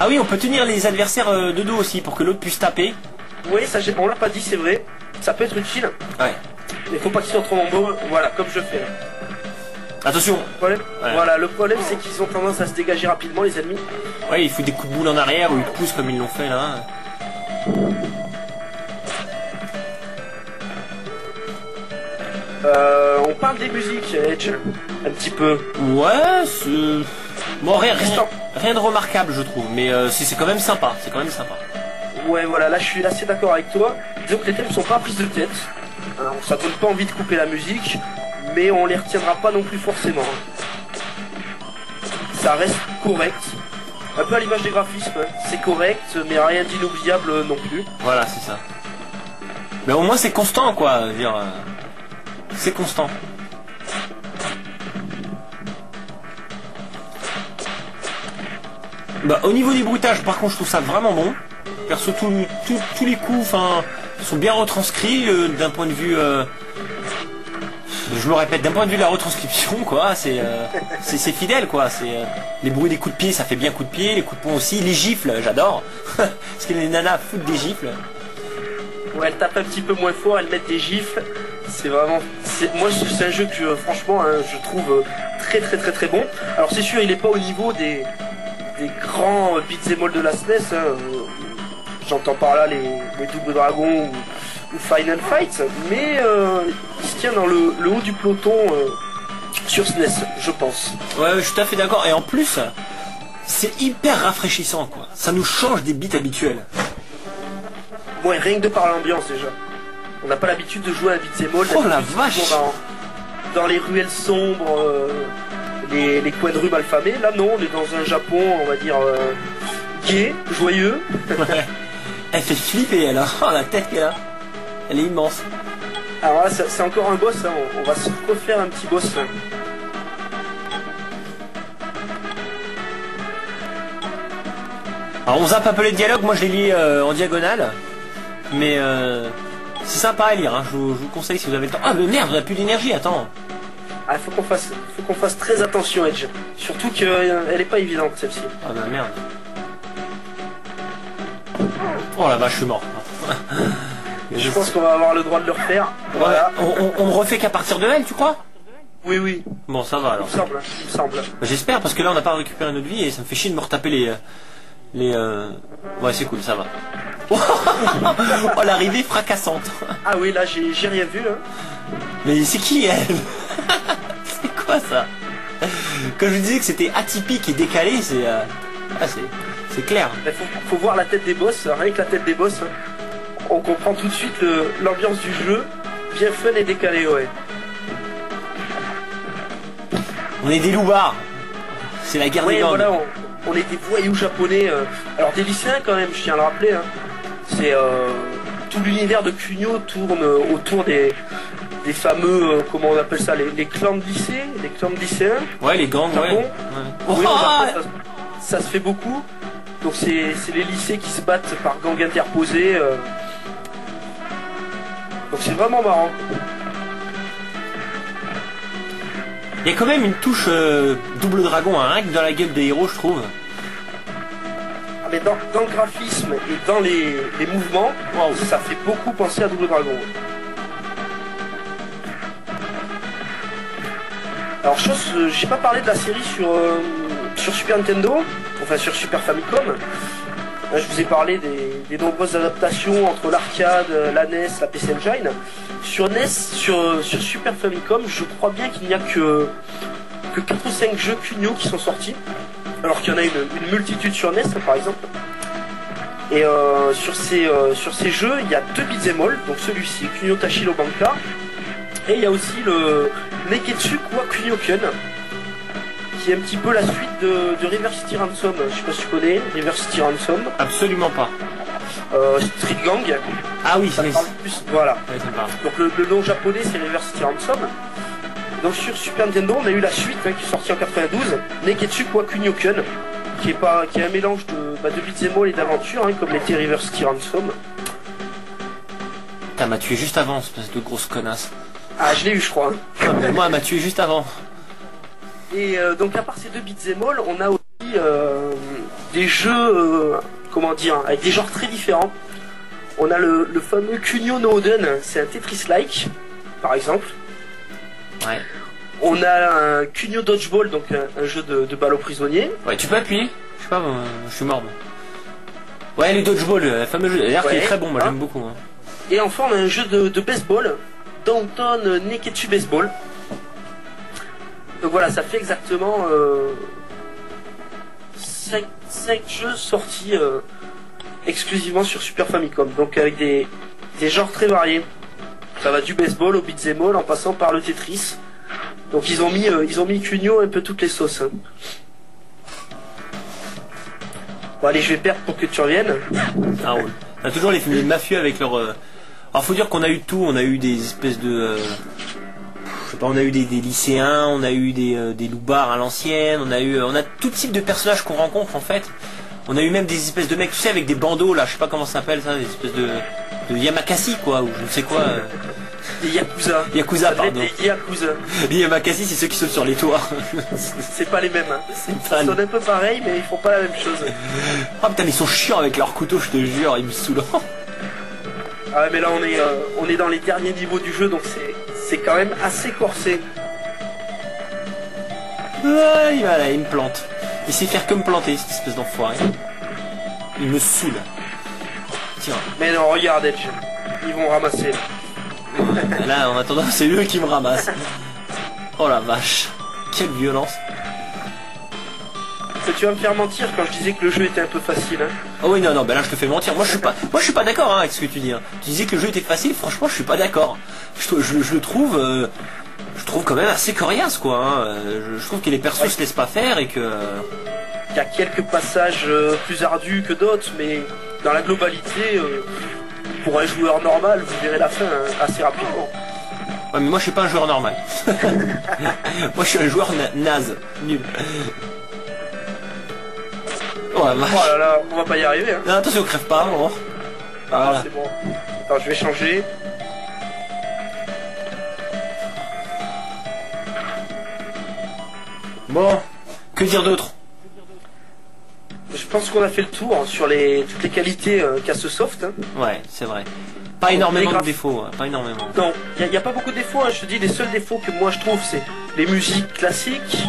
Speaker 2: Ah oui, on peut tenir les adversaires euh, de dos aussi pour que l'autre puisse taper.
Speaker 1: Oui, ça j'ai- on l'a pas dit, c'est vrai. Ça peut être utile,
Speaker 2: Ouais.
Speaker 1: mais faut pas qu'ils soient trop nombreux. Voilà, comme je fais. là.
Speaker 2: Attention.
Speaker 1: Le problème,
Speaker 2: Ouais.
Speaker 1: Voilà, le problème c'est qu'ils ont tendance à se dégager rapidement les ennemis.
Speaker 2: Ouais, il fout des coups de boule en arrière ou il pousse comme ils l'ont fait là.
Speaker 1: Euh, on parle des musiques, Edge, un petit peu.
Speaker 2: Ouais, c'est... Bon, rien, rien, de remarquable je trouve, mais euh, c'est quand même sympa, c'est quand même sympa.
Speaker 1: Ouais, voilà, là je suis assez d'accord avec toi. Disons que les thèmes sont pas prises de tête. Alors, ça donne pas envie de couper la musique, mais on les retiendra pas non plus forcément. Ça reste correct. Un peu à l'image des graphismes, hein. c'est correct, mais rien d'inoubliable euh, non plus.
Speaker 2: Voilà, c'est ça. Mais au moins c'est constant quoi, dire... euh, C'est constant. Bah, au niveau des bruitages, par contre, je trouve ça vraiment bon. Perso, tous les coups, sont bien retranscrits euh, d'un point de vue. Je me répète, d'un point de vue de la retranscription, quoi, c'est euh, c'est fidèle, quoi. C'est euh, les bruits des coups de pied, ça fait bien coup de pied, les coups de poing aussi, les gifles, j'adore. Parce que les nanas foutent des gifles.
Speaker 1: Ouais, elles tapent un petit peu moins fort, elles mettent des gifles. C'est vraiment. Moi, c'est un jeu que euh, franchement, hein, je trouve très très très très bon. Alors, c'est sûr, il est pas au niveau des, des grands beat'em all de la SNES. hein, euh, J'entends par là les, les Double Dragon ou, Final Fight, mais euh, tient dans le, le haut du peloton euh, sur SNES, je pense.
Speaker 2: Ouais, je suis tout à fait d'accord. Et en plus, c'est hyper rafraîchissant, quoi. Ça nous change des beats habituels.
Speaker 1: Moi, rien que de par l'ambiance déjà. On n'a pas l'habitude de jouer à un beat'em all.
Speaker 2: Oh la vache.
Speaker 1: dans les ruelles sombres, euh, les, les coins de rue malfamés. Là, non, on est dans un Japon, on va dire, euh, gai, joyeux.
Speaker 2: Ouais. Elle fait flipper, elle. hein. Oh, la tête qu'elle a. Elle est immense.
Speaker 1: Alors là, c'est encore un boss, hein. on, on va se refaire un petit boss. hein.
Speaker 2: Alors, on zappe un peu les dialogues. Moi, je les lis euh, en diagonale. Mais euh, c'est sympa à lire. hein. Je, vous, je vous conseille si vous avez le temps. Ah, mais merde, on a plus d'énergie. Attends.
Speaker 1: Ah, faut qu'on fasse, faut qu'on fasse très attention, Edge. Surtout qu'elle est pas évidente celle-ci.
Speaker 2: Ah, bah merde. Oh la vache, je suis mort.
Speaker 1: Je pense qu'on va avoir le droit de le refaire. Voilà.
Speaker 2: On, on, on refait qu'à partir de elle, tu crois?
Speaker 1: Oui, oui,
Speaker 2: Bon, ça va alors.
Speaker 1: il me semble, il me semble.
Speaker 2: Bah, J'espère parce que là on n'a pas récupéré notre vie et ça me fait chier de me retaper les. euh, les euh, Ouais, c'est cool, ça va. oh, l'arrivée fracassante.
Speaker 1: Ah oui, là, j'ai rien vu. Hein.
Speaker 2: Mais c'est qui elle? C'est quoi ça? Quand je vous disais que c'était atypique et décalé, c'est. euh, Ah, c'est. C'est clair.
Speaker 1: Il faut, faut voir la tête des boss, rien que la tête des boss. hein. On comprend tout de suite l'ambiance du jeu. Bien fun et décalé, ouais.
Speaker 2: On est des loupards. C'est la guerre des gangs.
Speaker 1: voilà, on, on est des voyous japonais. euh, alors des lycéens quand même, je tiens à le rappeler. hein. C'est euh, tout l'univers de Kunio tourne euh, autour des, des fameux, euh, comment on appelle ça, les, les clans de lycée, les clans de lycéens.
Speaker 2: Ouais, les gangs, ouais.
Speaker 1: Japon.
Speaker 2: Ouais.
Speaker 1: Oui,
Speaker 2: Oh,
Speaker 1: Japon, ça, ça se fait beaucoup. Donc c'est les lycées qui se battent par gang interposé. Donc c'est vraiment marrant.
Speaker 2: Il y a quand même une touche euh, double dragon, un règle dans la gueule des héros, je trouve.
Speaker 1: Ah, mais dans, dans le graphisme et dans les, les mouvements, ça fait beaucoup penser à Double Dragon. Alors chose, euh, j'ai pas parlé de la série sur, euh, sur Super Nintendo, enfin sur Super Famicom. Je vous ai parlé des, nombreuses adaptations entre l'arcade, euh, la NES, la PC Engine. Sur NES, sur, euh, sur Super Famicom, je crois bien qu'il n'y a que, que 4 ou 5 jeux Kunio qui sont sortis. Alors qu'il y en a une, une multitude sur NES par exemple. Et euh, sur, ces, sur ces jeux, il y a deux beat'em donc celui-ci, Kunio Tashi no Banka, et il y a aussi le Neketsu Kwa Kunio-kun, qui est un petit peu la suite de, de River City Ransom. Je sais pas si tu connais, River City Ransom.
Speaker 2: Absolument pas.
Speaker 1: Euh, Street Gang,
Speaker 2: Ah oui,
Speaker 1: ça
Speaker 2: c'est
Speaker 1: parle plus, voilà.
Speaker 2: Ouais, ça me parle.
Speaker 1: Donc le, le nom japonais c'est River City Ransom. Donc sur Super Nintendo on a eu la suite hein, qui est sortie en 92, Neketsu Kwa Kunio-kun, qui est, pas, qui est un mélange de, bah, de beat'em all et d'aventure, hein, comme l'était River City Ransom.
Speaker 2: Putain, m'a tué juste avant, espèce de grosse connasse.
Speaker 1: Ah je l'ai eu je crois. hein.
Speaker 2: Ah, moi, elle m'a tué juste avant.
Speaker 1: Et euh, donc à part ces deux beat'em all, on a aussi euh, des jeux, euh, comment dire, avec des genres très différents. On a le, le fameux Kunio no Oden, c'est un Tetris-like, par exemple.
Speaker 2: Ouais.
Speaker 1: On a un Kunio Dodgeball, donc un, un jeu de, de balle aux prisonniers.
Speaker 2: Ouais, tu peux appuyer? Je sais pas, moi, je suis mort. moi. Ouais, les dodgeball, le fameux jeu. D'ailleurs, qui est
Speaker 1: Ouais.
Speaker 2: très bon, moi
Speaker 1: Hein
Speaker 2: j'aime beaucoup. hein.
Speaker 1: Et enfin on a un jeu de, de baseball, Downton Neketsu Baseball. Donc voilà, ça fait exactement 5, jeux sortis euh, exclusivement sur Super Famicom. Donc avec des, genres très variés. Ça va du baseball au beat'em all en passant par le Tetris. Donc ils ont mis, euh, ils Kunio un peu toutes les sauces. hein. Bon allez, je vais perdre pour que tu reviennes.
Speaker 2: Ah ouais. On a toujours les mafieux avec leur. euh, Alors faut dire qu'on a eu tout, on a eu des espèces de. euh, pas, on a eu des, des lycéens, on a eu des, euh, des loupards à l'ancienne, on a eu. euh, On a tout type de personnages qu'on rencontre en fait. On a eu même des espèces de mecs, tu sais, avec des bandeaux là, je sais pas comment ça s'appelle ça, des espèces de. de Yamakasi quoi, ou je ne sais quoi. euh,
Speaker 1: Des Yakuza.
Speaker 2: Yakuza, pardon.
Speaker 1: Des Yakuza.
Speaker 2: Les Yamakasi, c'est ceux qui sautent sur les toits.
Speaker 1: C'est pas les mêmes. Hein.
Speaker 2: pas
Speaker 1: Ils sont un peu pareils, mais ils font pas la même chose.
Speaker 2: Ah putain, mais ils sont chiants avec leurs couteaux, je te jure, ils me saoulent.
Speaker 1: Ah ouais, mais là on est, euh, on est dans les derniers niveaux du jeu, donc c'est, c'est quand même assez corsé.
Speaker 2: Ah, il va là, il me plante. Il sait faire que me planter, cette espèce d'enfoiré. Il me saoule. Tiens,
Speaker 1: Mais non, regarde Edge, ils vont ramasser.
Speaker 2: là en attendant, c'est eux qui me ramassent. Oh la vache. Quelle violence.
Speaker 1: Tu vas me faire mentir quand je disais que le jeu était un peu facile. Hein.
Speaker 2: Oh oui, non, non, ben là je te fais mentir. Moi je suis pas, moi je suis pas d'accord hein, avec ce que tu dis. hein. Tu disais que le jeu était facile, franchement je suis pas d'accord. Je, trou- je- je le trouve, euh, je trouve quand même assez coriace quoi. hein. Euh, Je, je trouve que les persos se laissent pas faire et que. euh,
Speaker 1: Il y a quelques passages plus ardus que d'autres, mais dans la globalité, euh, pour un joueur normal, vous verrez la fin hein, assez rapidement.
Speaker 2: Ouais, mais moi je suis pas un joueur normal. moi je suis un joueur na- naze, nul. Oh.
Speaker 1: Oh là là, on va pas y arriver. Hein.
Speaker 2: Non, attention, crève pas, bon.
Speaker 1: Ah,
Speaker 2: Voilà.
Speaker 1: c'est bon. Attends, je vais changer.
Speaker 2: Bon, que dire d'autre?
Speaker 1: Je pense qu'on a fait le tour hein, sur les, toutes les qualités euh, qu'a ce soft. hein.
Speaker 2: Ouais, c'est vrai. Pas énormément de défauts, hein, pas énormément.
Speaker 1: Non, il n'y a, pas beaucoup de défauts. Je te dis, les seuls défauts que moi je trouve, c'est les musiques classiques,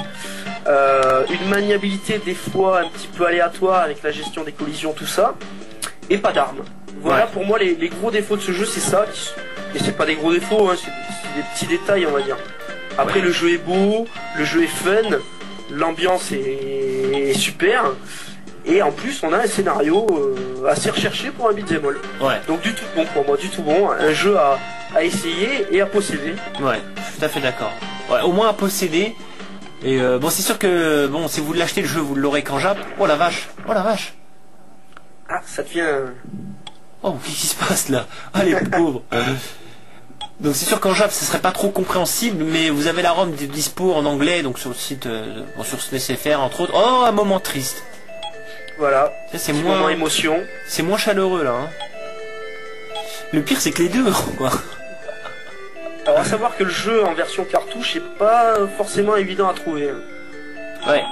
Speaker 1: euh, une maniabilité des fois un petit peu aléatoire avec la gestion des collisions, tout ça, et pas d'armes. Voilà
Speaker 2: Ouais.
Speaker 1: pour moi les, les gros défauts de ce jeu, c'est ça. Et c'est pas des gros défauts, hein, c'est des petits détails, on va dire. Après,
Speaker 2: Ouais.
Speaker 1: le jeu est beau, le jeu est fun, l'ambiance est, est super. Et en plus, on a un scénario euh, assez recherché pour un beat'em all.
Speaker 2: Ouais,
Speaker 1: Donc du tout bon pour moi, du tout bon. Un jeu à, à essayer et à posséder.
Speaker 2: ouais, je suis tout à fait d'accord. Ouais, au moins à posséder. Et euh, bon, c'est sûr que bon, si vous l'achetez le jeu, vous l'aurez qu'en Jap. Oh la vache, oh la vache.
Speaker 1: Ah, ça devient...
Speaker 2: Oh, qu'est-ce qui se passe là? Ah les pauvres. Donc c'est sûr qu'en Jap, ce serait pas trop compréhensible, mais vous avez la ROM dispo en anglais, donc sur le site, euh, bon, sur SNESFR entre autres. Oh, un moment triste.
Speaker 1: Voilà,
Speaker 2: C'est moins,
Speaker 1: émotion.
Speaker 2: c'est moins chaleureux là. hein. Le pire, c'est que les deux, quoi.
Speaker 1: Alors à savoir que le jeu en version cartouche est pas forcément évident à trouver.
Speaker 2: Ouais.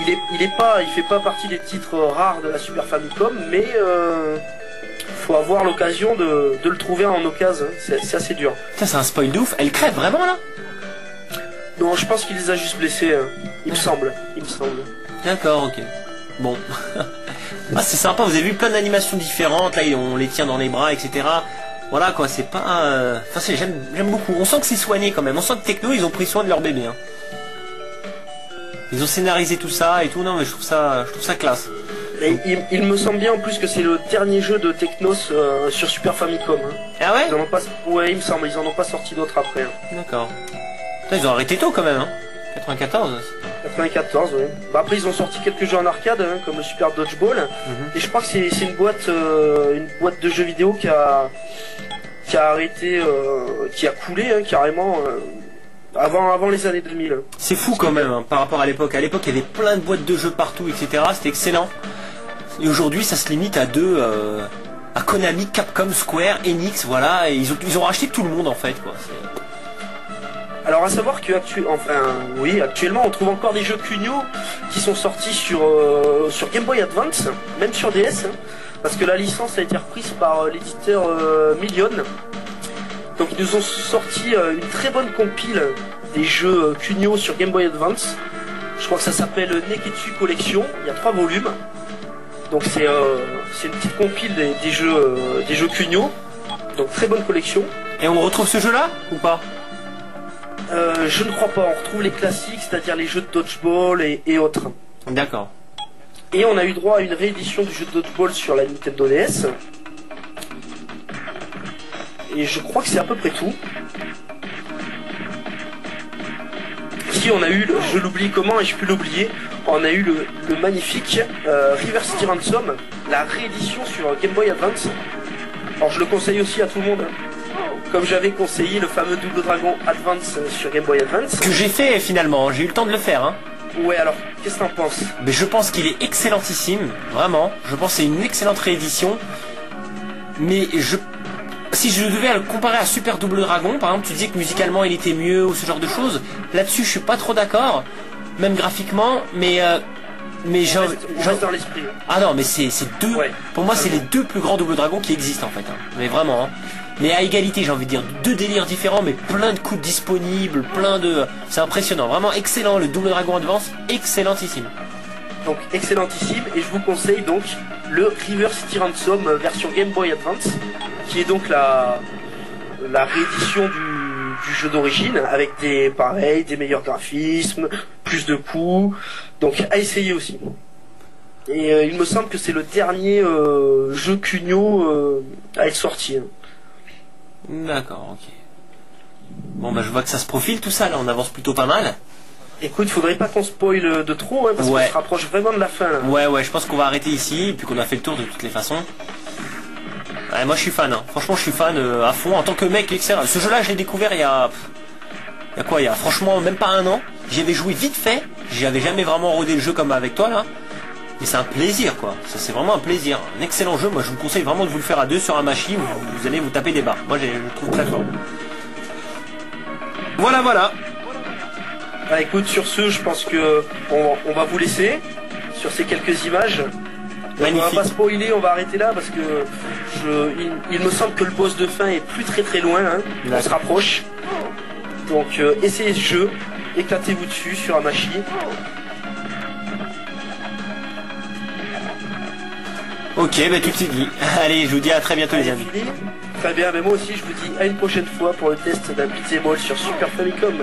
Speaker 1: Il est, il est pas, il fait pas partie des titres rares de la Super Famicom, mais euh, faut avoir l'occasion de, de le trouver en occasion. C'est assez dur.
Speaker 2: Putain, c'est un spoil de ouf. Elle crève vraiment là?
Speaker 1: Non, je pense qu'il les a juste blessés. hein. Il me semble. Il me semble.
Speaker 2: D'accord, ok. Bon. ah, c'est sympa, vous avez vu plein d'animations différentes, là on les tient dans les bras, etc. Voilà quoi, c'est pas... euh, Enfin, j'aime beaucoup. On sent que c'est soigné quand même. On sent que Techno, ils ont pris soin de leur bébé. hein. Ils ont scénarisé tout ça et tout. Non, mais je trouve ça, je trouve ça classe.
Speaker 1: Et il, il me semble bien en plus que c'est le dernier jeu de Technos euh, sur Super Famicom. hein.
Speaker 2: Ah ouais?
Speaker 1: Ils en ont pas, ouais, il me semble, ils en ont pas sorti d'autres après. hein.
Speaker 2: D'accord. Ils ont arrêté tôt quand même, hein. 94
Speaker 1: 94, ouais. Bah après ils ont sorti quelques jeux en arcade, hein, comme le Super Dodgeball.
Speaker 2: Mhm.
Speaker 1: Et je crois que c'est c'est une boîte, euh, une boîte de jeux vidéo qui a, qui a arrêté, euh, qui a coulé hein, carrément euh, avant, avant les années 2000.
Speaker 2: C'est fou quand même hein, par rapport à l'époque. À l'époque, il y avait plein de boîtes de jeux partout, etc. C'était excellent. Et aujourd'hui, ça se limite à deux, euh, à Konami, Capcom, Square, Enix, voilà. Et ils ont, ils ont racheté tout le monde en fait, quoi.
Speaker 1: Alors à savoir que enfin oui, actuellement on trouve encore des jeux Cugno qui sont sortis sur euh, Game Boy Advance, même sur DS, hein, parce que la licence a été reprise par euh, l'éditeur euh, Million. Donc ils nous ont sorti une très bonne compile des jeux Cugno sur Game Boy Advance. Je crois que ça s'appelle Neketsu Collection. Il y a trois volumes. Donc c'est une petite compile des, jeux des jeux. Donc très bonne collection.
Speaker 2: Et on retrouve ce jeu-là ou pas?
Speaker 1: Euh, je ne crois pas. On retrouve les classiques, c'est-à-dire les jeux de dodgeball et, et autres.
Speaker 2: D'accord.
Speaker 1: Et on a eu droit à une réédition du jeu de dodgeball sur la Nintendo DS. Et je crois que c'est à peu près tout. Si on a eu, le- je l'oublie comment et je peux l'oublier, on a eu le, le magnifique euh, River City Ransom, la réédition sur Game Boy Advance. Alors je le conseille aussi à tout le monde. Hein. Comme j'avais conseillé le fameux Double Dragon Advance sur Game Boy Advance.
Speaker 2: Que j'ai fait finalement. J'ai eu le temps de le faire, hein.
Speaker 1: Ouais alors, qu'est-ce que t'en penses?
Speaker 2: Mais je pense qu'il est excellentissime, vraiment. Je pense que c'est une excellente réédition. Mais je, si je devais le comparer à Super Double Dragon, par exemple, tu disais que musicalement il était mieux ou ce genre de choses. Là-dessus, je suis pas trop d'accord, même graphiquement. Mais, euh, mais
Speaker 1: reste dans l'esprit. hein.
Speaker 2: ah non, mais c'est, deux.
Speaker 1: Ouais.
Speaker 2: Pour moi, c'est les deux plus grands Double Dragon qui existent en fait. hein. Mais vraiment. hein. Mais à égalité, j'ai envie de dire deux délires différents, mais plein de coups disponibles, plein de. C'est impressionnant, vraiment excellent. Le Double Dragon Advance, excellentissime.
Speaker 1: Donc excellentissime et je vous conseille donc le River City Ransom euh, version Game Boy Advance qui est donc la, la réédition du, jeu d'origine avec des pareils, des meilleurs graphismes, plus de coups. Donc à essayer aussi. Et euh, il me semble que c'est le dernier euh, jeu Cugno à être sorti. hein.
Speaker 2: D'accord, ok. Bon, bah je vois que ça se profile tout ça, là, on avance plutôt pas mal.
Speaker 1: Écoute, faudrait pas qu'on spoil de trop hein, parce
Speaker 2: Ouais.
Speaker 1: qu'on se rapproche vraiment de la fin. là.
Speaker 2: Ouais, ouais, je pense qu'on va arrêter ici, et puis qu'on a fait le tour de toutes les façons. Ouais, moi je suis fan, hein. franchement je suis fan euh, à fond, en tant que mec, etc. Ce jeu-là, je l'ai découvert il y a... Il y a quoi Il y a franchement même pas un an. J'y avais joué vite fait, j'avais jamais vraiment rodé le jeu comme avec toi, là. Mais c'est un plaisir, quoi. Ça, c'est vraiment un plaisir. Un excellent jeu, moi je vous conseille vraiment de vous le faire à deux sur un machine, vous, vous allez vous taper des barres. Moi je le trouve très fort. Voilà, voilà.
Speaker 1: Ah, écoute, sur ce, je pense que on, on va vous laisser sur ces quelques images. On va pas spoiler, on va arrêter là parce que je, il, il me semble que le boss de fin est plus très très loin. hein. On se rapproche. Donc euh, essayez ce jeu, éclatez-vous dessus sur Amashi.
Speaker 2: Ok, bah tout est dit. Allez, je vous dis à très bientôt les amis.
Speaker 1: Très bien, mais moi aussi je vous dis à une prochaine fois pour le test d'un beat'em sur Super Famicom.